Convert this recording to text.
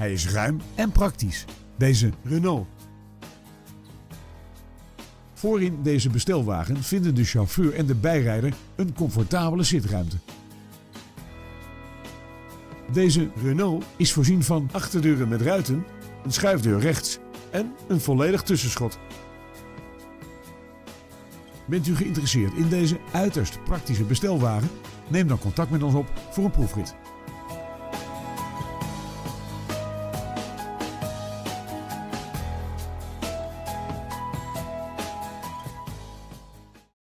Hij is ruim en praktisch. Deze Renault. Voorin deze bestelwagen vinden de chauffeur en de bijrijder een comfortabele zitruimte. Deze Renault is voorzien van achterdeuren met ruiten, een schuifdeur rechts en een volledig tussenschot. Bent u geïnteresseerd in deze uiterst praktische bestelwagen? Neem dan contact met ons op voor een proefrit.